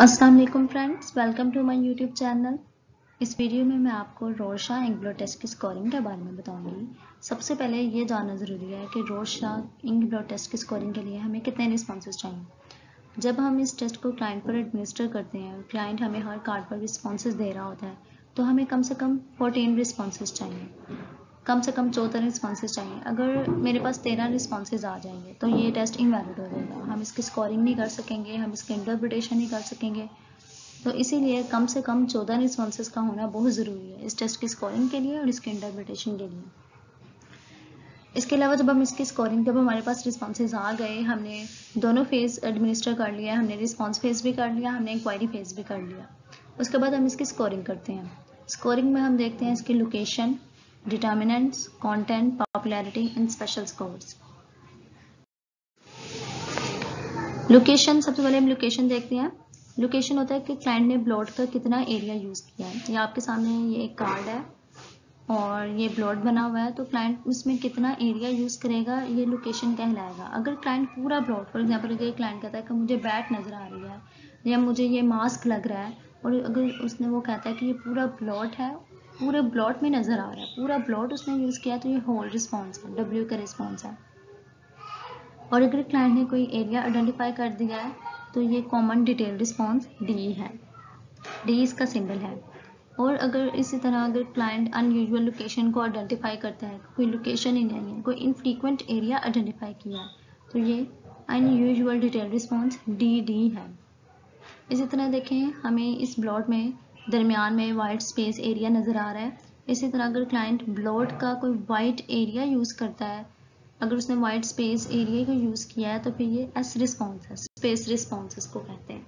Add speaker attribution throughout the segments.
Speaker 1: अस्सलाम वालेकुम friends, welcome to my YouTube channel. इस वीडियो में मैं आपको रोशा इंग्लो टेस्ट की स्कोरिंग के बारे में बताऊँगी। सबसे पहले ये जानना ज़रूरी है कि रोशा इंग्लो टेस्ट की स्कोरिंग के लिए हमें कितने रिस्पॉन्सेज चाहिए। जब हम इस टेस्ट को क्लाइंट पर एडमिनिस्टर करते हैं, क्लाइंट हमें हर कार्ड पर रिस्पॉन्सेज दे रहा होता है तो हमें कम से कम फोर्टीन रिस्पॉन्सेज चाहिए। कम से कम चौदह रिस्पॉन्सेज चाहिए। अगर मेरे पास तेरह रिस्पॉन्सेज आ जाएँगे तो ये टेस्ट इनवैलिड हो जाएगा। हम इसकी स्कोरिंग नहीं कर सकेंगे, हम इसकी इंटरप्रिटेशन नहीं कर सकेंगे। तो इसीलिए कम से कम चौदह रिस्पॉन्सेज का होना बहुत ज़रूरी है, इस टेस्ट की स्कोरिंग के लिए और इसके इंटरप्रिटेशन के लिए। इसके अलावा जब हम इसकी स्कोरिंग जब हमारे पास रिस्पॉन्सेज आ गए, हमने दोनों फ़ेज़ एडमिनिस्टर कर लिया, हमने रिस्पॉन्स फ़ेज़ भी कर लिया, हमने इंक्वायरी फ़ेज़ भी कर लिया। उसके बाद हम इसकी स्कोरिंग करते हैं। स्कोरिंग में हम देखते हैं इसकी location determinants, content, popularity and special scores. Location सबसे पहले हम लोकेशन देखते हैं। लोकेशन होता है कि क्लाइंट ने ब्लॉट का कितना एरिया यूज़ किया है। ये आपके सामने ये एक कार्ड है और ये ब्लॉट बना हुआ है तो क्लाइंट उसमें कितना एरिया यूज़ करेगा ये लोकेशन कहलाएगा। अगर क्लाइंट पूरा ब्लॉट फॉर एग्ज़ाम्पल अगर क्लाइंट कहता है कि मुझे बैट नज़र आ रही है या मुझे ये मास्क लग रहा है और अगर उसने वो कहता है कि ये पूरा ब्लॉट है पूरे ब्लॉट में नज़र आ रहा है। पूरा ब्लॉट उसने यूज़ किया तो ये होल रिस्पॉन्स है डब्ल्यू का रिस्पॉन्स है। और अगर क्लाइंट ने कोई एरिया आइडेंटिफाई कर दिया है तो ये कॉमन डिटेल रिस्पॉन्स डी है। डी इसका सिंबल है। और अगर इसी तरह अगर क्लाइंट अनयूजुअल लोकेशन को आइडेंटिफाई करता है, कोई लोकेशन ही नहीं है, कोई इनफ्रीक्वेंट एरिया आइडेंटिफाई किया है तो ये unusual detail response D D है। इसी तरह देखें, हमें इस ब्लॉट में दरमियान में वाइट स्पेस एरिया नज़र आ रहा है। इसी तरह अगर क्लाइंट ब्लॉट का कोई वाइट एरिया यूज़ करता है, अगर उसने वाइट स्पेस एरिया को यूज़ किया है तो फिर ये एस रिस्पॉन्स है स्पेस रिस्पॉन्स को कहते हैं।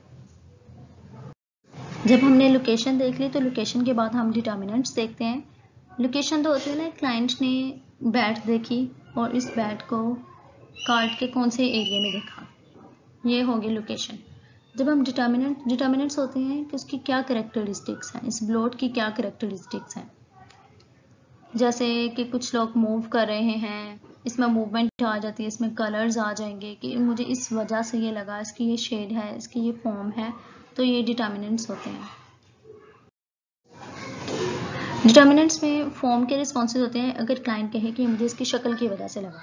Speaker 1: जब हमने लोकेशन देख ली तो लोकेशन के बाद हम डिटर्मिनेंट्स देखते हैं। लोकेशन तो होती है ना क्लाइंट ने बैट देखी और इस बैट को कार्ड के कौन से एरिया में देखा। ये होगी लोकेशन जब हम डिटर्मिनेंट डिटर्मिनेंट्स होते हैं कि उसकी क्या करेक्टरिस्टिक्स हैं, इस ब्लॉट की क्या करेक्टरिस्टिक्स हैं। जैसे कि कुछ लोग मूव कर रहे हैं, इसमें मूवमेंट आ जाती है, इसमें कलर्स आ जाएँगे कि मुझे इस वजह से ये लगा, इसकी ये शेड है, इसकी ये फॉर्म है तो ये डिटर्मिनेंट्स होते हैं। डिटर्मिनेंट्स में फॉर्म के रिस्पॉन्सेज होते हैं, अगर क्लाइंट कहे कि मुझे इसकी शक्ल की वजह से लगा।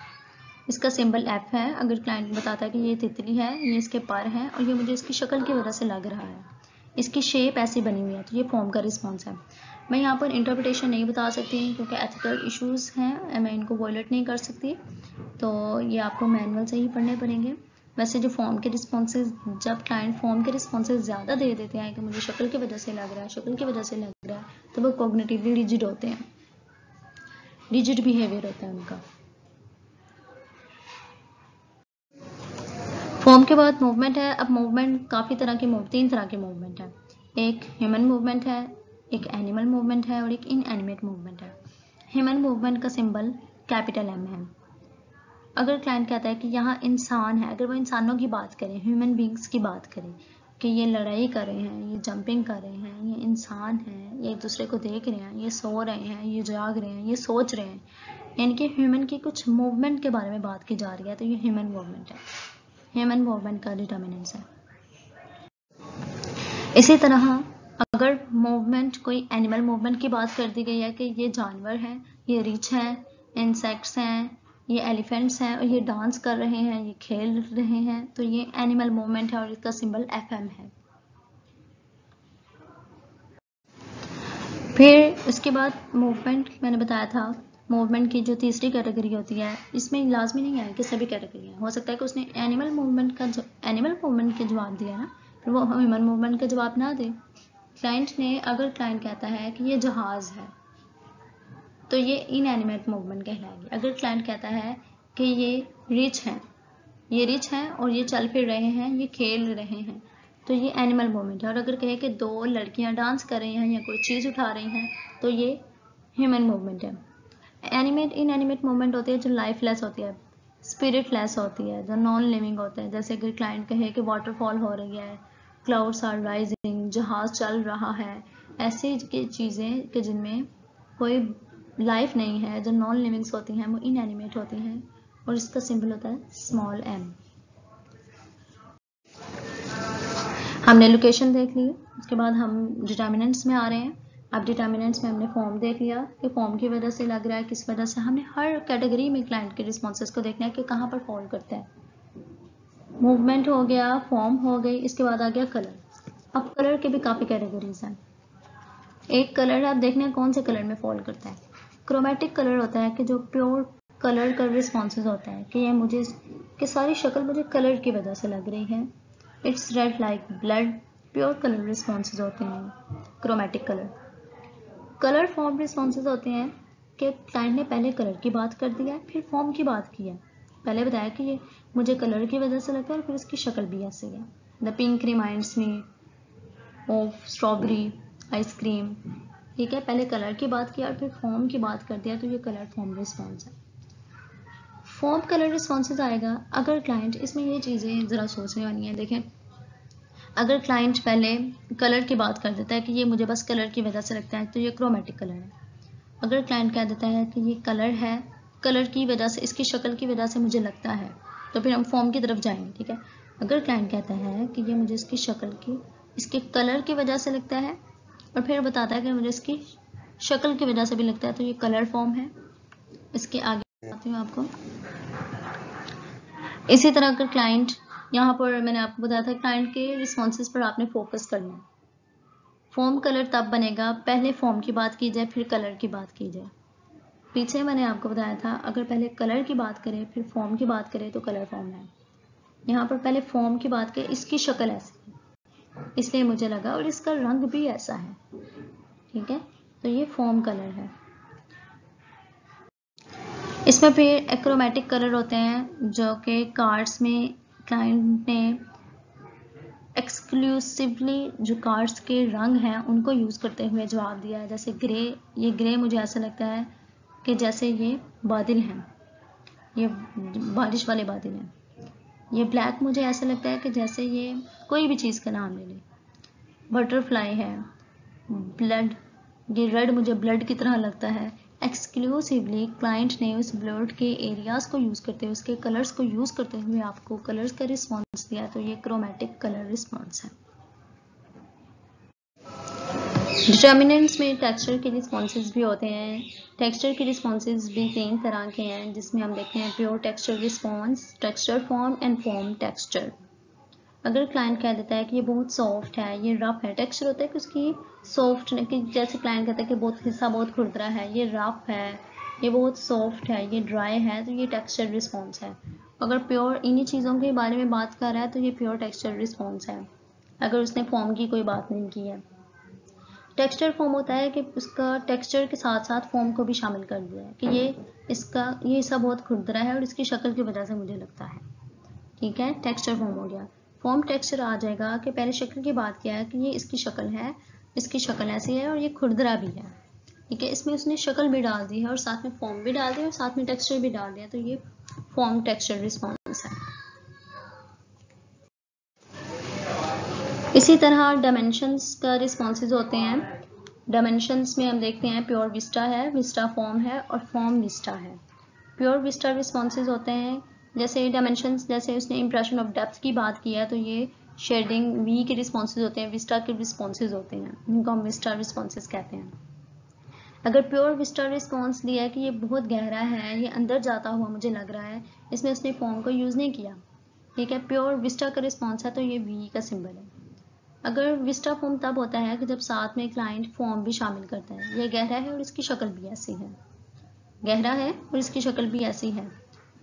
Speaker 1: इसका सिंबल एफ़ है। अगर क्लाइंट बताता है कि ये तितली है, ये इसके पर है और ये मुझे इसकी शक्ल की वजह से लग रहा है। इसकी शेप ऐसी बनी हुई है तो ये फॉर्म का रिस्पॉन्स है। मैं यहाँ पर इंटरप्रिटेशन नहीं बता सकती, क्योंकि एथिकल इश्यूज़ हैं, मैं इनको वॉयलेट नहीं कर सकती। तो ये आपको मैनुअल से ही पढ़ने पड़ेंगे। वैसे जो फॉर्म के रिस्पॉन्सेज जब क्लाइंट फॉर्म के रिस्पॉन्सेज ज़्यादा दे देते हैं कि मुझे शक्ल की वजह से लग रहा है, शक्ल की वजह से लग रहा है तो वो कॉग्नेटिवली रिजिड होते हैं। रिजिड बिहेवियर होता है उनका। फॉर्म के बाद मूवमेंट है। अब मूवमेंट काफ़ी तरह की तीन तरह की मूवमेंट है। एक ह्यूमन मूवमेंट है, एक एनिमल मूवमेंट है और एक इन एनिमेट मूवमेंट है। ह्यूमन मूवमेंट का सिंबल कैपिटल एम है। अगर क्लाइंट कहता है कि यहाँ इंसान है, अगर वो इंसानों की बात करें ह्यूमन बींग्स की बात करें, कि ये लड़ाई कर रहे हैं, ये जंपिंग कर रहे हैं, ये इंसान हैं, ये एक दूसरे को देख रहे हैं, ये सो रहे हैं, ये जाग रहे हैं, ये सोच रहे हैं, यानी कि ह्यूमन की कुछ मूवमेंट के बारे में बात की जा रही है तो ये ह्यूमन मूवमेंट है। ह्यूमन मूवमेंट का डिटर्मिनेंस है इसी तरह अगर मूवमेंट कोई एनिमल मूवमेंट की बात कर दी गई है कि ये जानवर है, ये रिच है इंसेक्ट्स हैं, ये एलिफेंट्स हैं और ये डांस कर रहे हैं, ये खेल रहे हैं तो ये एनिमल मूवमेंट है और इसका सिंबल एफ़ एम है। फिर उसके बाद मूवमेंट मैंने बताया था मूवमेंट की जो तीसरी कैटेगरी होती है, इसमें लाजमी नहीं है कि सभी कैटेगरी हो। सकता है कि उसने एनिमल मूवमेंट का एनिमल मूवमेंट के जवाब दिया ना फिर वो ह्यूमन मूवमेंट का जवाब ना दे। क्लाइंट ने, अगर क्लाइंट कहता है कि ये जहाज़ है तो ये इन एनिमेट मूवमेंट कहलाएगी। अगर क्लाइंट कहता है कि ये रिच है, ये रिच है और ये चल फिर रहे हैं, ये खेल रहे हैं तो ये एनिमल मूवमेंट है। और अगर कहे कि दो लड़कियाँ डांस कर रही हैं या कोई चीज़ उठा रही हैं तो ये ह्यूमन मूवमेंट है। एनिमेट इन एनिमेट मूवमेंट होती है जो लाइफ लेस होती है स्पिरिट लेस होती है, जो नॉन लिविंग होते हैं। जैसे अगर क्लाइंट कहे कि वाटरफॉल हो रही है क्लाउड्स आर राइजिंग जहाज़ चल रहा है, ऐसी चीज़ें कि जिनमें कोई लाइफ नहीं है, जो नॉन लिविंग्स होती हैं, वो इन एनिमेट होती हैं, और इसका सिंबल होता है स्मॉल एम हमने लोकेशन देख ली उसके बाद हम डिटर्मिनेंट्स में आ रहे हैं। अब डिटर्मिनेंट्स में हमने फॉर्म देख लिया कि फॉर्म की वजह से लग रहा है, किस वजह से हमने हर कैटेगरी में क्लाइंट के रिस्पॉन्सेज को देखना है कि कहाँ पर फॉल करता है। मूवमेंट हो गया फॉर्म हो गई, इसके बाद आ गया कलर अब कलर के भी काफ़ी कैटेगरीज हैं। एक कलर आप देखने हैं कौन से कलर में फॉल करता है। क्रोमेटिक कलर होता है कि जो प्योर कलर का रिस्पॉन्स होता है, कि ये मुझे, कि सारी शक्ल मुझे कलर की वजह से लग रही है। It's red like blood pure colour response होते हैं chromatic colour colour form responses होते हैं कि क्लाइंट ने पहले कलर की बात कर दिया है, फिर फॉर्म की बात की है। पहले बताया कि ये मुझे कलर की वजह से लगा और फिर इसकी शक्ल भी ऐसे है। The pink reminds me of strawberry ice cream ठीक है, पहले कलर की बात किया और फिर फॉर्म की बात कर दिया तो ये कलर फॉर्म रिस्पॉन्स है। फॉर्म कलर रिस्पॉन्सेज आएगा अगर क्लाइंट इसमें ये चीज़ें ज़रा सोचने वाली हैं। देखें अगर क्लाइंट पहले कलर की बात कर देता है कि ये मुझे बस कलर की वजह से लगता है तो ये क्रोमेटिक कलर है। अगर क्लाइंट कह देता है कि ये कलर है कलर की वजह से इसकी शक्ल की वजह से मुझे लगता है तो फिर हम फॉर्म की तरफ़ जाएँगे ठीक है? अगर क्लाइंट कहता है कि ये मुझे इसकी शक्ल की इसके कलर की वजह से लगता है और फिर बताता है कि मुझे इसकी शक्ल की वजह से भी लगता है तो ये कलर फॉर्म है। इसके आगे बताती हूँ आपको। इसी तरह अगर क्लाइंट यहाँ पर मैंने आपको बताया था क्लाइंट के रिस्पॉन्सेज पर आपने फोकस करना है। फॉर्म कलर तब बनेगा, पहले फॉर्म की बात की जाए, फिर कलर की बात की जाए। पीछे मैंने आपको बताया था, अगर पहले कलर की बात करें, फिर फॉर्म की बात करें तो कलर फॉर्म है। यहाँ पर पहले फॉर्म की बात करें, इसकी शक्ल ऐसी है। इसलिए मुझे लगा, और इसका रंग भी ऐसा है। ठीक है? तो ये फॉर्म कलर है। इसमें फिर एक्रोमेटिक कलर होते हैं, जो कि कार्ड्स में क्लाइंट ने एक्सक्लूसिवली जो कार्ड्स के रंग हैं, उनको यूज़ करते हुए जवाब दिया है। जैसे ग्रे ये ग्रे मुझे ऐसा लगता है कि जैसे ये बादल हैं। ये बारिश वाले बादल हैं। ये ब्लैक मुझे ऐसा लगता है कि जैसे ये कोई भी चीज़ का नाम ले ले। बटरफ्लाई है ब्लड ये रेड मुझे ब्लड की तरह लगता है। एक्सक्लूसिवली क्लाइंट ने उस ब्लर्ड के एरियाज़ को यूज़ करते हुए, उसके कलर्स को यूज़ करते हुए आपको कलर्स का रिस्पॉन्स दिया तो ये क्रोमेटिक कलर रिस्पॉन्स है। डिटर्मिनेंट्स में टेक्सचर के रिस्पॉन्सेज भी होते हैं। टेक्सचर के रिस्पॉन्सेज भी तीन तरह के हैं, जिसमें हम देखते हैं pure texture response texture form and form texture अगर क्लाइंट कह देता है कि ये बहुत सॉफ्ट है, ये रफ है टेक्सचर होता है कि उसकी सॉफ्ट कि जैसे क्लाइंट कहता है कि बहुत हिस्सा बहुत खुरदरा है, ये रफ है, ये बहुत सॉफ्ट है, ये ड्राई है तो ये टेक्सचर रिस्पॉन्स है। अगर प्योर इन्हीं चीज़ों के बारे में बात कर रहा है तो ये प्योर टेक्सचर रिस्पॉन्स है। अगर उसने फॉर्म की कोई बात नहीं की है। टेक्सचर फॉर्म होता है कि उसका टेक्सचर के साथ साथ फॉर्म को भी शामिल कर दिया है, कि ये इसका, ये हिस्सा बहुत खुरदरा है और इसकी शक्ल की वजह से मुझे लगता है। ठीक है? टेक्सचर फॉर्म हो गया। फॉर्म टेक्सचर आ जाएगा कि पहले शक्ल की बात किया है कि ये इसकी शक्ल है, इसकी शक्ल ऐसी है और ये खुरदरा भी है। ठीक है, इसमें उसने शक्ल भी डाल दी है और साथ में फॉर्म भी डाल दिया और साथ में टेक्सचर भी डाल दिया तो ये फॉर्म टेक्सचर रिस्पॉन्स है। इसी तरह डायमेंशंस का रिस्पॉन्सेज होते हैं। डायमेंशंस में हम देखते हैं प्योर विस्टा है विस्टा फॉर्म है और फॉर्म विस्टा है। प्योर विस्टा रिस्पॉन्सेज होते हैं जैसे डायमेंशन जैसे उसने इंप्रेशन ऑफ़ डेप्थ की बात की है तो ये शेडिंग वी के रिस्पॉन्सेज होते हैं विस्टा के रिस्पॉन्सेज होते हैं, उनको हम विस्टा रिस्पॉन्सेज कहते हैं। अगर प्योर विस्टा रिस्पॉन्स दिया है कि ये बहुत गहरा है, ये अंदर जाता हुआ मुझे लग रहा है इसमें उसने फॉर्म को यूज़ नहीं किया, ठीक है? प्योर विस्टा का रिस्पॉन्स है तो ये वी का सिंबल है। अगर विस्टा फॉर्म तब होता है कि जब साथ में क्लाइंट फॉर्म भी शामिल करता है, ये गहरा है और इसकी शक्ल भी ऐसी है। गहरा है और इसकी शक्ल भी ऐसी है।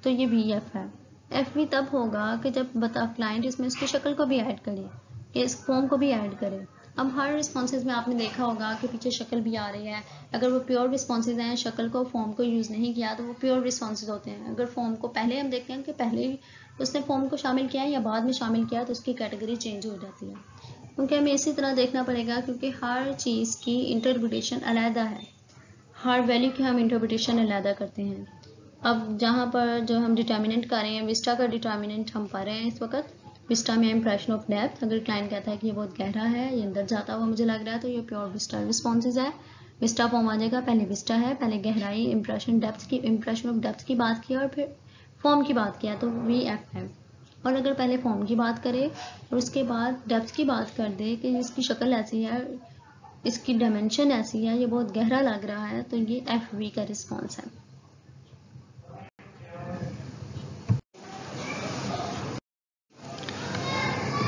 Speaker 1: तो ये वी एफ़ है। एफ़ भी तब होगा कि जब बता क्लाइंट इसमें उसकी शक्ल को भी ऐड करे कि इस फॉर्म को भी ऐड करे। अब हर रिस्पॉन्सेज में आपने देखा होगा कि पीछे शक्ल भी आ रही है। अगर वो प्योर रिस्पॉन्सेज हैं, शक्ल को फॉर्म को यूज़ नहीं किया तो वो प्योर रिस्पॉन्सेज होते हैं। अगर फॉर्म को पहले हम देखते हैं कि पहले उसने फॉर्म को शामिल किया या बाद में शामिल किया तो उसकी कैटेगरी चेंज हो जाती है। क्योंकि हमें इसी तरह देखना पड़ेगा क्योंकि हर चीज़ की इंटरप्रिटेशन अलहदा है। हर वैल्यू की हम इंटरप्रिटेशन अलहदा करते हैं। अब जहाँ पर जो हम डिटर्मिनेंट कर रहे हैं विस्टा का डिटर्मिनेंट हम पा रहे हैं इस वक्त। विस्टा में इम्प्रेशन ऑफ़ डेप्थ अगर क्लाइंट कहता है कि ये बहुत गहरा है, ये अंदर जाता हुआ मुझे लग रहा है तो ये प्योर विस्टा रिस्पॉन्सेज है। विस्टा फॉर्म आ जाएगा पहले विस्टा है, पहले गहराई इंप्रेशन डेप्थ की इंप्रेशन ऑफ़ डेप्थ की बात किया और फिर फॉर्म की बात किया तो वी एफ़ है और अगर पहले फॉर्म की बात करें, और उसके बाद डेप्थ की बात कर दे कि इसकी शक्ल ऐसी है, इसकी डायमेंशन ऐसी है, ये बहुत गहरा लग रहा है तो ये एफ़ वी का रिस्पॉन्स है।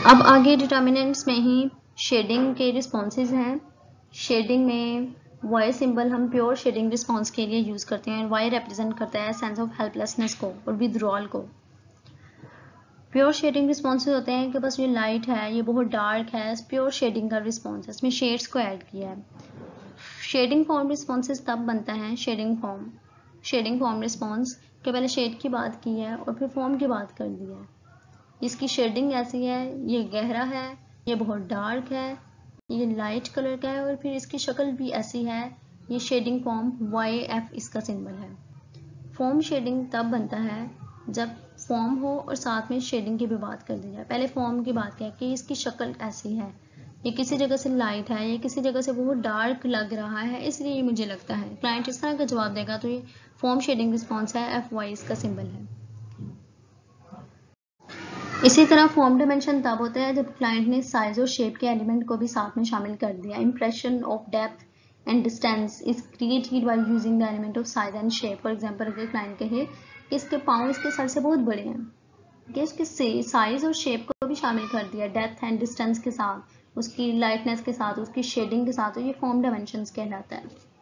Speaker 1: अब आगे डिटर्मिनेंट्स में ही शेडिंग के रिस्पॉन्सेज हैं। शेडिंग में वाई सिंबल हम प्योर शेडिंग रिस्पॉन्स के लिए यूज़ करते हैं। वाई रिप्रेजेंट करता है सेंस ऑफ़ हेल्पलेसनेस को और विदड्रॉल को। प्योर शेडिंग रिस्पॉन्सेज होते हैं कि बस ये लाइट है, ये बहुत डार्क है प्योर शेडिंग का रिस्पॉन्स है। इसमें शेड्स को ऐड किया है। शेडिंग फॉर्म रिस्पॉन्सेज तब बनता है shading form shading form response के पहले शेड की बात की है और फिर फॉर्म की बात कर दी है। इसकी शेडिंग ऐसी है, ये गहरा है, ये बहुत डार्क है, ये लाइट कलर का है और फिर इसकी शक्ल भी ऐसी है, ये शेडिंग फॉर्म वाई एफ़ इसका सिंबल है। फॉर्म शेडिंग तब बनता है जब फॉर्म हो और साथ में शेडिंग की भी बात कर दी जाए। पहले फॉर्म की बात क्या है कि इसकी शक्ल ऐसी है। ये किसी जगह से लाइट है, ये किसी जगह से बहुत डार्क लग रहा है, इसलिए मुझे लगता है। क्लाइंट इस तरह का जवाब देगा तो ये फॉर्म शेडिंग रिस्पॉन्स है एफ़ वाई इसका सिंबल है। इसी तरह फॉर्म डिमेंशन तब होता है जब क्लाइंट ने साइज़ और शेप के एलिमेंट को भी साथ में शामिल कर दिया। Impression of depth and distance is created by using the element of size and shape for example अगर क्लाइंट कहे कि इसके पाँव इसके सर से बहुत बड़े हैं, कि इसके साइज़ और शेप को भी शामिल कर दिया डेप्थ एंड डिस्टेंस के साथ, उसकी लाइटनेस के साथ, उसकी शेडिंग के साथ तो ये फॉर्म डायमेंशन कहलाता है।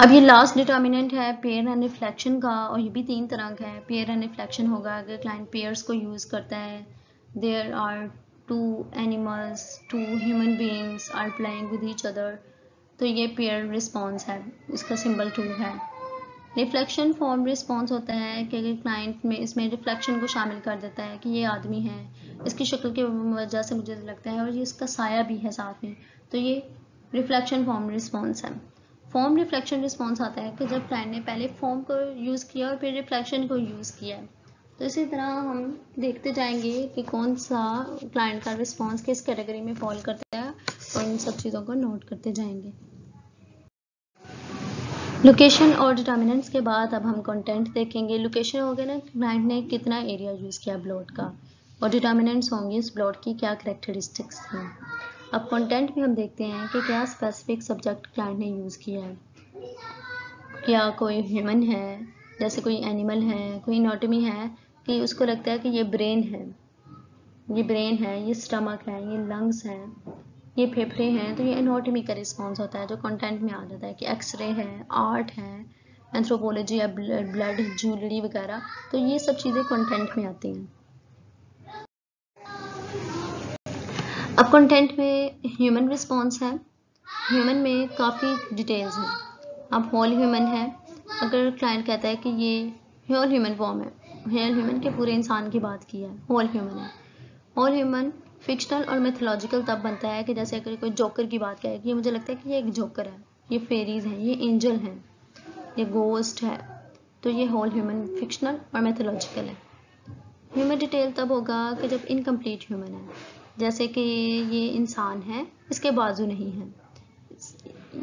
Speaker 1: अब ये लास्ट डिटर्मिनेंट है पेयर एंड रिफ्लेक्शन का, और ये भी तीन तरह का है। पेयर एंड रिफ्लेक्शन होगा, अगर क्लाइंट पेयर्स को यूज़ करता है। There are two animals two human beings are playing with each other तो ये पेयर रिस्पॉन्स है, इसका सिंबल टू है। रिफ्लेक्शन फॉर्म रिस्पॉन्स होता है कि अगर क्लाइंट में, इसमें रिफ्लेक्शन को शामिल कर देता है कि ये आदमी है। इसकी शक्ल की वजह से मुझे लगता है, और ये इसका साया भी है साथ में। तो ये रिफ्लेक्शन फॉर्म रिस्पॉन्स है। फॉर्म रिफ्लेक्शन रिस्पॉन्स आता है कि जब क्लाइंट ने पहले फॉर्म को यूज़ किया और फिर रिफ्लेक्शन को यूज़ किया तो इसी तरह हम देखते जाएँगे कि कौन सा क्लाइंट का रिस्पॉन्स किस कैटेगरी में फॉल करता है और इन सब चीज़ों को नोट करते जाएँगे। लोकेशन और डिटर्मिनेंट्स के बाद अब हम कंटेंट देखेंगे। लोकेशन हो गया ना क्लाइंट ने कितना एरिया यूज़ किया ब्लॉट का। और डिटर्मिनेंट्स होंगे इस ब्लॉट की क्या करेक्टरिस्टिक्स हैं। अब कंटेंट में हम देखते हैं कि क्या स्पेसिफिक सब्जेक्ट क्लाइंट ने यूज़ किया है। क्या कोई ह्यूमन है, जैसे कोई एनिमल है, कोई नोटमी है, कि उसको लगता है कि ये ब्रेन है। ये ब्रेन है, ये स्टमक है, ये लंग्स हैं, ये फेफड़े हैं तो ये एनोटमी का रिस्पॉन्स होता है, जो कंटेंट में आ जाता है कि एक्सरे है आर्ट है एंथ्रोपोलॉजी या ब्लड ज्वेलरी वगैरह तो ये सब चीज़ें कंटेंट में आती हैं। अब कंटेंट में ह्यूमन रिस्पॉन्स है। ह्यूमन में काफ़ी डिटेल्स हैं। अब होल ह्यूमन है। अगर क्लाइंट कहता है कि ये होल ह्यूमन फॉर्म है होल ह्यूमन के पूरे इंसान की बात की है होल ह्यूमन है। होल ह्यूमन फिक्शनल और मैथोलॉजिकल तब बनता है कि जैसे अगर कोई जोकर की बात करें कि मुझे लगता है कि ये एक जोकर है, ये फेरीज हैं, ये एंजल हैं, ये गोस्ट है तो ये होल ह्यूमन फिक्शनल और मैथोलॉजिकल है। ह्यूमन डिटेल तब होगा कि जब इनकम्प्लीट ह्यूमन है। जैसे कि ये इंसान है, इसके बाजू नहीं है।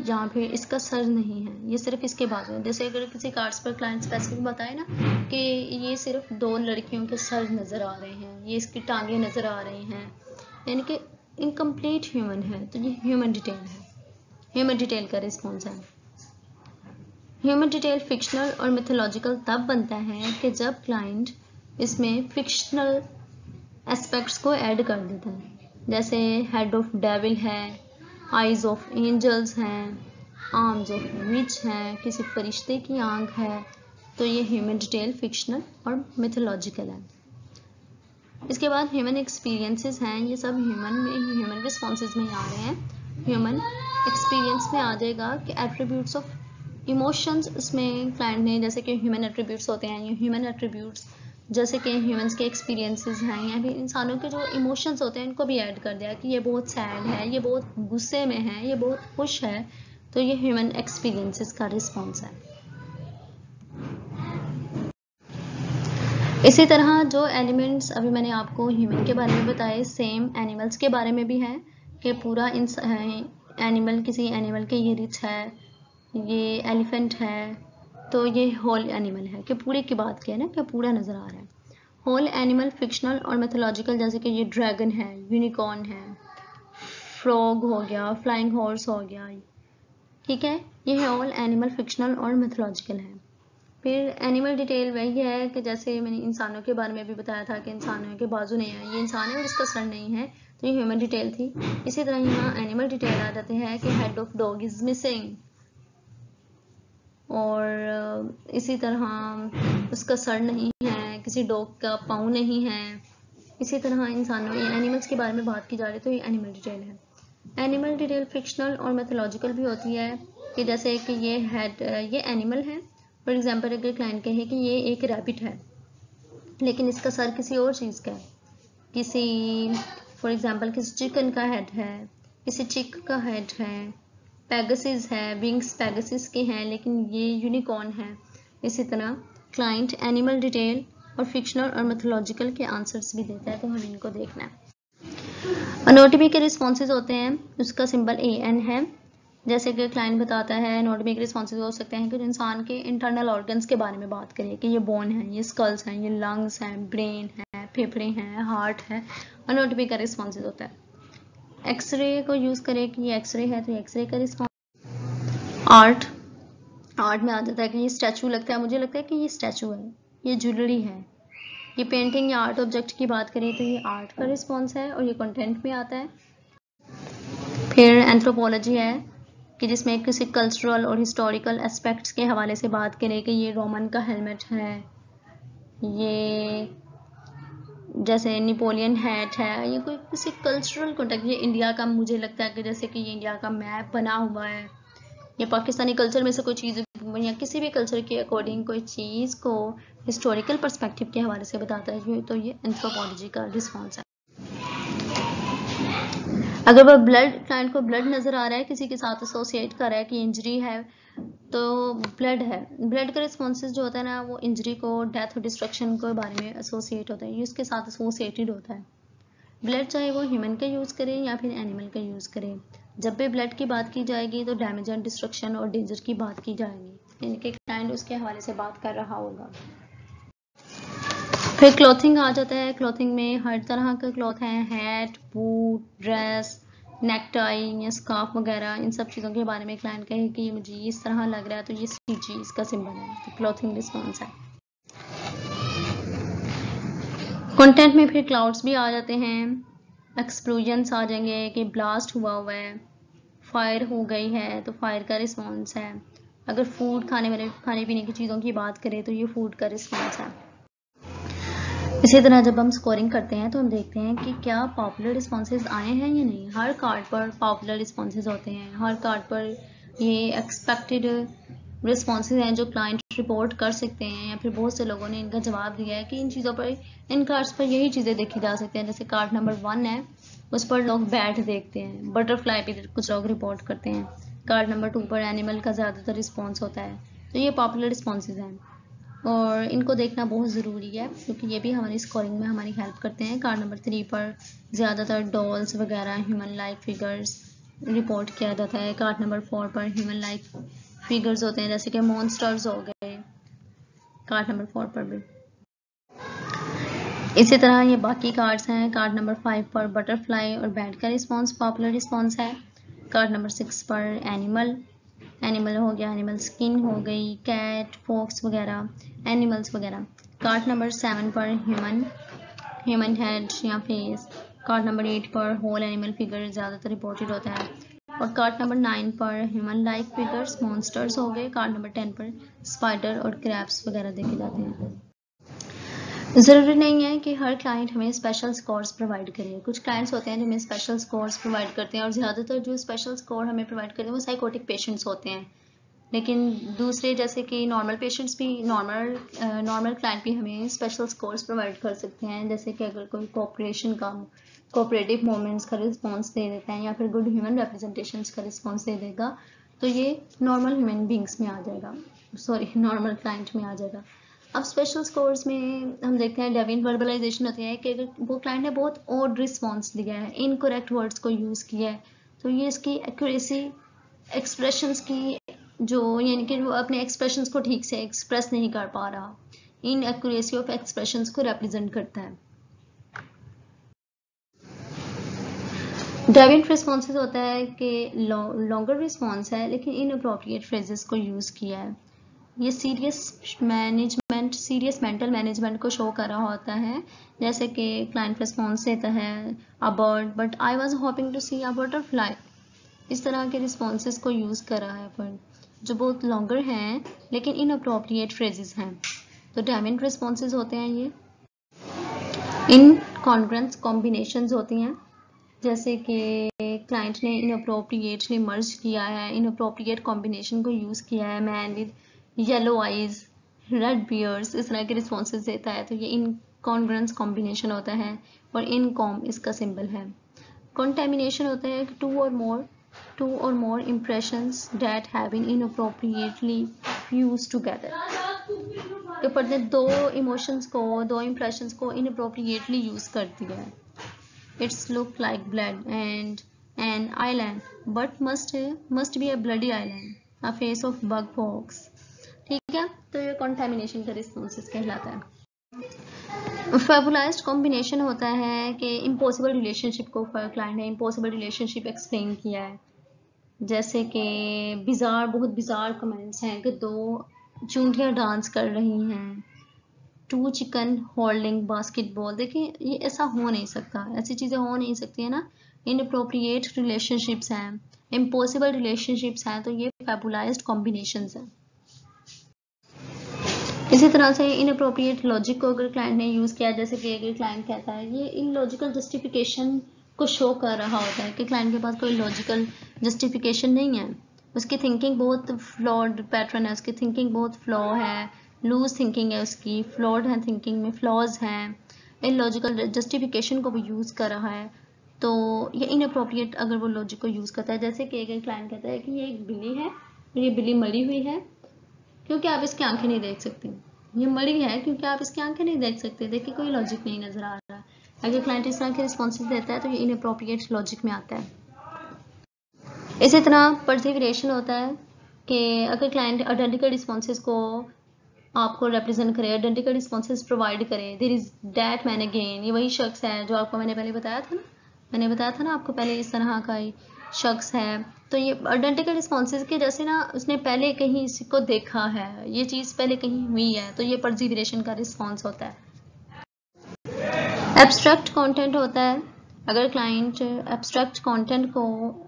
Speaker 1: या फिर इसका सर नहीं है, ये सिर्फ़ इसके बाजू है। जैसे अगर किसी कार्ड्स पर क्लाइंट स्पेसिफिक बताए ना कि ये सिर्फ़ दो लड़कियों के सर नज़र आ रहे हैं, ये इसकी टांगे नज़र आ रही हैं। यानी कि इनकम्प्लीट ह्यूमन है तो ये ह्यूमन डिटेल है। ह्यूमन डिटेल का रिस्पॉन्स है। ह्यूमन डिटेल फिक्शनल और मिथोलॉजिकल तब बनता है कि जब क्लाइंट इसमें फिक्शनल एस्पेक्ट्स को ऐड कर देता है। जैसे हेड ऑफ़ डेविल है आइज़ ऑफ़ एंजल्स हैं आर्म्स ऑफ़ विच हैं, किसी फरिश्ते की आँख है तो ये ह्यूमन डिटेल फिक्शनल और मिथोलॉजिकल है। इसके बाद ह्यूमन एक्सपीरियंसेस हैं, ये सब ह्यूमन में ह्यूमन रिस्पॉन्सेज में आ रहे हैं। ह्यूमन एक्सपीरियंस में आ जाएगा कि एट्रीब्यूट्स ऑफ़ इमोशंस इसमें क्लाइंट ने जैसे कि ह्यूमन एट्रीब्यूट्स होते हैं, ये ह्यूमन एट्रीब्यूट्स जैसे कि ह्यूमंस के एक्सपीरियंसेस हैं, या फिर इंसानों के जो इमोशंस होते हैं इनको भी ऐड कर दिया कि ये बहुत सैड है, ये बहुत गुस्से में है, ये बहुत खुश है। तो ये ह्यूमन एक्सपीरियंसेस का रिस्पॉन्स है। इसी तरह जो एलिमेंट्स, अभी मैंने आपको ह्यूमन के बारे में बताए सेम एनिमल्स के बारे में भी है कि पूरा इंस एनिमल किसी एनिमल के ये रिच है, ये एलिफेंट है तो ये होल एनिमल है, कि पूरे की बात किया ना, कि पूरा नज़र आ रहा है। होल एनिमल फिक्शनल और मैथोलॉजिकल जैसे कि ये ड्रैगन है यूनिकॉर्न है फ्रॉग हो गया फ्लाइंग हॉर्स हो गया, ठीक है? ये है ऑल एनिमल फिक्शनल और मैथोलॉजिकल है। फिर एनिमल डिटेल वही है कि जैसे मैंने इंसानों के बारे में भी बताया था कि इंसानों के बाजू नहीं है, ये इंसान है और इसका सर नहीं है तो ये ह्यूमन डिटेल थी। इसी तरह यहाँ एनिमल डिटेल आ जाते हैं कि head of dog is missing और इसी तरह उसका सर नहीं है, किसी डॉग का पाँव नहीं है, इसी तरह इंसानों एनिमल्स के बारे में बात की जा रही है तो ये एनिमल डिटेल है। एनिमल डिटेल फिक्शनल और मैथोलॉजिकल भी होती है कि जैसे कि ये हेड ये एनिमल है। फॉर एग्जांपल अगर क्लाइंट कहे कि ये एक रैबिट है, लेकिन इसका सर किसी और चीज़ का है। किसी फॉर एग्जांपल किसी चिकन का हेड है, किसी चिक का हेड है पैगसिस है विंग्स पैगसिस के हैं, लेकिन ये यूनिकॉर्न है। इसी तरह क्लाइंट एनिमल डिटेल और फिक्शनल और मैथोलॉजिकल के आंसर्स भी देता है तो हमें इनको देखना है। अनोटमी के रिस्पॉन्सेज होते हैं, उसका सिंबल ए एन है। जैसे कि क्लाइंट बताता है अनोटमी के रिस्पॉन्सेज हो सकते हैं कि इंसान के इंटरनल ऑर्गन्स के बारे में बात करें कि ये बोन है, ये स्कल्स हैं, ये लंग्स हैं ब्रेन है, फेफड़े हैं हार्ट है। अनोटमी का रिस्पॉन्सेज होता है। एक्सरे को यूज़ करें कि ये एक्सरे है तो एक्सरे का रिस्पॉन्स आर्ट आर्ट में आ जाता है कि ये स्टैचू लगता है। मुझे लगता है कि ये स्टैचू है ये ज्वेलरी है। ये पेंटिंग या आर्ट ऑब्जेक्ट की बात करें तो ये आर्ट का रिस्पॉन्स है और ये कंटेंट में आता है। फिर एंथ्रोपोलॉजी है कि जिसमें किसी कल्चरल और हिस्टोरिकल एस्पेक्ट्स के हवाले से बात करें कि ये रोमन का हेलमेट है ये जैसे निपोलियन हैट है, ये कोई किसी कल्चरल कॉन्टेक्ट ये इंडिया का मुझे लगता है कि जैसे कि ये इंडिया का मैप बना हुआ है। या पाकिस्तानी कल्चर में से कोई चीज़ या किसी भी कल्चर के अकॉर्डिंग कोई चीज़ को हिस्टोरिकल पर्सपेक्टिव के हवाले से बताता है तो ये एंथ्रोपोलॉजी का रिस्पॉन्स है। अगर वह ब्लड क्लाइंट को ब्लड नज़र आ रहा है, किसी के साथ एसोसिएट कर रहा है कि इंजरी है तो ब्लड है। ब्लड का रिस्पॉन्सेज जो होता है ना, वो इंजरी को डेथ और डिस्ट्रक्शन के बारे में एसोसिएट होता है। ये उसके साथ एसोसिएटेड होता है। ब्लड चाहे वो ह्यूमन का यूज़ करें या फिर एनिमल का यूज़ करें। जब भी ब्लड की बात की जाएगी तो डैमेज एंड डिस्ट्रक्शन और डेंजर की बात की जाएगी। इनके क्लाइंट उसके हवाले से बात कर रहा होगा। फिर क्लॉथिंग आ जाता है। क्लॉथिंग में हर तरह का क्लॉथ है। Hat boot dress neck tie या स्काफ वगैरह, इन सब चीज़ों के बारे में क्लाइंट कहे कि ये मुझे इस तरह लग रहा है तो ये चीज़ इसका सिंबल है तो क्लॉथिंग रिस्पॉन्स है। कंटेंट में फिर क्लाउड्स भी आ जाते हैं एक्सप्लोजन्स आ जाएँगे कि ब्लास्ट हुआ हुआ है फायर हो गई है तो फायर का रिस्पॉन्स है। अगर फ़ूड खाने वाले, खाने पीने की चीज़ों की बात करें तो ये फ़ूड का रिस्पॉन्स है। इसी तरह जब हम स्कोरिंग करते हैं तो हम देखते हैं कि क्या पॉपुलर रिस्पॉन्सेज आए हैं या नहीं। हर कार्ड पर पॉपुलर रिस्पॉन्सेज होते हैं। हर कार्ड पर ये एक्सपेक्टेड रिस्पॉन्सेज हैं जो क्लाइंट रिपोर्ट कर सकते हैं या फिर बहुत से लोगों ने इनका जवाब दिया है कि इन चीज़ों पर, इन कार्ड्स पर यही चीज़ें देखी जा सकती हैं। जैसे कार्ड नंबर वन है, उस पर लोग बैट देखते हैं। बटरफ्लाई भी कुछ लोग रिपोर्ट करते हैं। कार्ड नंबर टू पर एनिमल का ज़्यादातर रिस्पॉन्स होता है। तो ये पॉपुलर रिस्पॉन्सेज हैं। और इनको देखना बहुत ज़रूरी है, क्योंकि ये भी हमारी स्कोरिंग में हमारी हेल्प करते हैं। कार्ड नंबर थ्री पर ज़्यादातर डॉल्स वगैरह ह्यूमन लाइक फिगर्स रिपोर्ट किया जाता है। कार्ड नंबर फोर पर ह्यूमन लाइक फिगर्स होते हैं, जैसे कि मॉन्स्टर्स हो गए। कार्ड नंबर फोर पर भी। इसी तरह ये बाकी कार्ड्स हैं। कार्ड नंबर फाइव पर बटरफ्लाई और बैट का रिस्पॉन्स पॉपुलर रिस्पॉन्स है। कार्ड नंबर सिक्स पर एनिमल एनिमल हो गया एनिमल स्किन हो गई कैट फॉक्स वगैरह एनिमल्स वगैरह। कार्ड नंबर सेवन पर ह्यूमन ह्यूमन हेड या फेस कार्ड नंबर एट पर होल एनिमल फिगर ज़्यादातर रिपोर्टेड होता है। और कार्ड नंबर नाइन पर ह्यूमन लाइक फिगर्स मॉन्स्टर्स हो गए। कार्ड नंबर टेन पर स्पाइडर और क्रैप्स वगैरह देखे जाते हैं। ज़रूरी नहीं है कि हर क्लाइंट हमें स्पेशल स्कोर्स प्रोवाइड करे। कुछ क्लाइंट्स होते हैं जो हमें स्पेशल स्कोर्स प्रोवाइड करते हैं और ज़्यादातर जो स्पेशल स्कोर हमें प्रोवाइड करते हैं वो साइकोटिक पेशेंट्स होते हैं। लेकिन दूसरे जैसे कि नॉर्मल पेशेंट्स भी नॉर्मल नॉर्मल क्लाइंट भी हमें स्पेशल स्कोर्स प्रोवाइड कर सकते हैं। जैसे कि अगर कोई कोऑपरेशन का कोऑपरेटिव मोमेंट्स का रिस्पॉन्स दे देते हैं या फिर गुड ह्यूमन रिप्रेजेंटेशन का रिस्पॉन्स दे देगा तो ये नॉर्मल ह्यूमन बींग्स में आ जाएगा। सॉरी नॉर्मल क्लाइंट में आ जाएगा। अब स्पेशल स्कोर्स में हम देखते हैं डेविन वर्बलाइजेशन होती है कि अगर वो क्लाइंट ने बहुत ओड रिस्पॉन्स दिया है इनकोरेक्ट वर्ड्स को यूज़ किया है तो ये इसकी एक्यूरेसी एक्सप्रेशंस की जो, यानी कि वो अपने एक्सप्रेशंस को ठीक से एक्सप्रेस नहीं कर पा रहा, इन एक्यूरेसी ऑफ़ एक्सप्रेशंस को रिप्रेजेंट करता है। डेविंट रिस्पॉन्सेज होता है कि लॉन्गर रिस्पॉन्स है, लेकिन इन अप्रोप्रिएट फ्रेजेस को यूज़ किया है। ये serious management serious mental management को शो कर रहा होता है। जैसे कि क्लाइंट रिस्पॉन्स देता है a bird but I was hoping to see a butterfly इस तरह के रिस्पॉन्सेज को यूज़ कर रहा है पर जो बहुत लॉन्गर हैं, लेकिन इन अप्रोप्रिएट फ्रेजेस हैं। तो डायमंड रिस्पॉन्सेज होते हैं ये। इन कॉन्ग्रेंस कॉम्बिनेशन होती हैं। जैसे कि क्लाइंट ने इन अप्रोप्रिएटली मर्ज किया है इन अप्रोप्रिएट कॉम्बिनेशन को यूज़ किया है man with yellow eyes red bears इस तरह के रिस्पॉन्सेज देता है तो ये इन कॉन्ग्रेंस कॉम्बिनेशन होता है और इन कॉम इसका सिंबल है। कॉन्टेमिनेशन होता है टू और मोर two or more impressions that have been inappropriately fused together के पर्दे दो इमोशंस को, दो इम्प्रेशंस को इनअप्रोप्रिएटली यूज़ कर दिया है। It's look like blood and an island but must must be a bloody island a face of bug box ठीक है? तो ये कॉन्टेमिनेशन का रिस्पॉन्सेस कहलाता है। फेबुलाइज्ड कॉम्बिनेशन होता है कि इम्पॉसिबल रिलेशनशिप को क्लाइंट ने इम्पॉसिबल रिलेशनशिप एक्सप्लेन किया है। जैसे कि बिजार बहुत बिजार कमेंट्स हैं कि दो चूंटियाँ डांस कर रही हैं। टू चिकन होल्डिंग बास्केटबॉल देखिए, ये ऐसा हो नहीं सकता। ऐसी चीज़ें हो नहीं सकती है ना? इन अप्रोप्रिएट रिलेशनशिप्स हैं। इम्पॉसिबल रिलेशनशिप्स हैं तो ये फेबुलाइज्ड कॉम्बिनेशन हैं। इसी तरह से इन अप्रोप्रिएट लॉजिक को अगर क्लाइंट ने यूज़ किया, जैसे कि अगर क्लाइंट कहता है, ये इन लॉजिकल जस्टिफिकेशन को शो कर रहा होता है कि क्लाइंट के पास कोई लॉजिकल जस्टिफिकेशन नहीं है। उसकी थिंकिंग बहुत फ्लॉड पैटर्न है, उसकी थिंकिंग बहुत फ्लॉ है लूज थिंकिंग है उसकी फ्लॉड है थिंकिंग में फ्लॉज हैं। इन लॉजिकल जस्टिफिकेशन को भी यूज़ कर रहा है। तो ये इन अप्रोप्रिएट अगर वो लॉजिक को यूज़ करता है, जैसे कि एक क्लाइंट कहता है कि ये एक बिल्ली है, ये बिल्ली मरी हुई है क्योंकि आप इसकी आँखें नहीं देख सकते। ये मरी है क्योंकि आप इसकी आँखें नहीं देख सकते। देखिए, कोई लॉजिक नहीं नज़र आ रहा। अगर क्लाइंट इस तरह के रिस्पॉन्सेज देता है तो ये इनअप्रोप्रिएट लॉजिक में आता है। इसी तरह परसिवरेशन होता है कि अगर क्लाइंट आइडेंटिकल रिस्पॉन्सेज को आपको रिप्रेजेंट करे आइडेंटिकल रिस्पॉन्सेज प्रोवाइड करे there is that man again ये वही शख्स है जो आपको मैंने पहले बताया था ना? मैंने बताया था ना आपको पहले इस तरह का ही। शख्स है। तो ये आइडेंटिकल रिस्पॉन्सेज के जैसे ना उसने पहले कहीं इसको देखा है, ये चीज़ पहले कहीं हुई है तो ये परसिवरेशन का रिस्पॉन्स होता है। एब्स्ट्रैक्ट कंटेंट होता है। अगर क्लाइंट एब्स्ट्रैक्ट कंटेंट को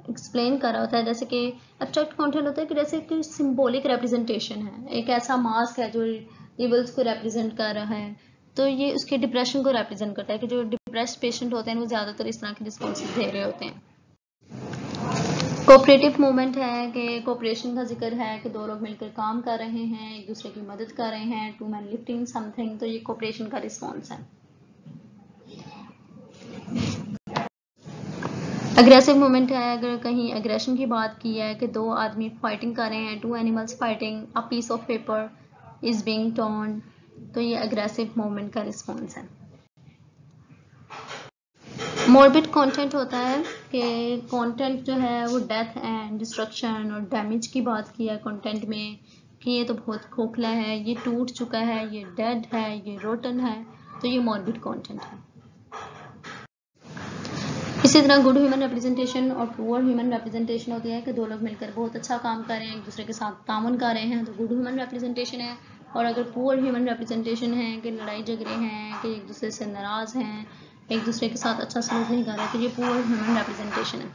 Speaker 1: एक्सप्लेन कर रहा होता है, जैसे कि एब्स्ट्रैक्ट कंटेंट होता है कि जैसे कि सिंबॉलिक रिप्रेजेंटेशन है। एक ऐसा मास्क है जो रिबल्स को रिप्रेजेंट कर रहा है। तो ये उसके डिप्रेशन को रिप्रेजेंट करता है कि जो डिप्रेस पेशेंट होते हैं, वो ज़्यादातर इस तरह के रिस्पॉन्स दे रहे होते हैं। कोऑपरेटिव मूवमेंट है कि कोऑपरेशन का ज़िक्र है कि दो लोग मिलकर काम कर रहे हैं, एक दूसरे की मदद कर रहे हैं टू मैन लिफ्टिंग समथिंग तो ये कोऑपरेशन का रिस्पॉन्स है। अग्रेसिव मूवमेंट है, अगर कहीं अग्रेशन की बात की है कि दो आदमी फाइटिंग कर रहे हैं two animals fighting a piece of paper is being torn तो ये अग्रेसिव मूवमेंट का रिस्पॉन्स है। मोरबिट कंटेंट होता है। कि कंटेंट जो है वो डेथ एंड डिस्ट्रक्शन और डैमेज की बात की है कंटेंट में, कि ये तो बहुत खोखला है, ये टूट चुका है, ये डेड है, ये रोटन है तो ये मोरबिट कंटेंट है। इसी तरह गुड ह्यूमन रिप्रेजेंटेशन और पुअर ह्यूमन रिप्रेजेंटेशन होती है कि दो लोग मिलकर बहुत अच्छा काम कर रहे हैं, एक दूसरे के साथ तामन कर रहे हैं तो गुड ह्यूमन रिप्रेजेंटेशन है। और अगर पुअर ह्यूमन रिप्रेजेंटेशन है, कि लड़ाई झगड़े हैं, कि एक दूसरे से नाराज़ हैं एक दूसरे के साथ अच्छा सलूक नहीं कर रहे तो ये पुअर ह्यूमन रिप्रेजेंटेशन है।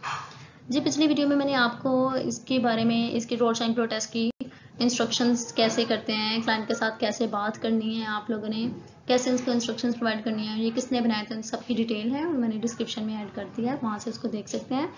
Speaker 1: जी, पिछली वीडियो में मैंने आपको इसके बारे में, इसके रोड शाइन प्रोटेस्ट की इंस्ट्रक्शंस कैसे करते हैं क्लाइंट के साथ कैसे बात करनी है आप लोगों ने, कैसे इसको इंस्ट्रक्शंस प्रोवाइड करनी है, ये किसने बनाया था सबकी डिटेल है, और मैंने डिस्क्रिप्शन में ऐड कर दिया है, वहाँ से उसको देख सकते हैं।